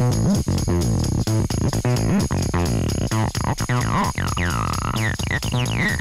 Mm-hmm. Yeah.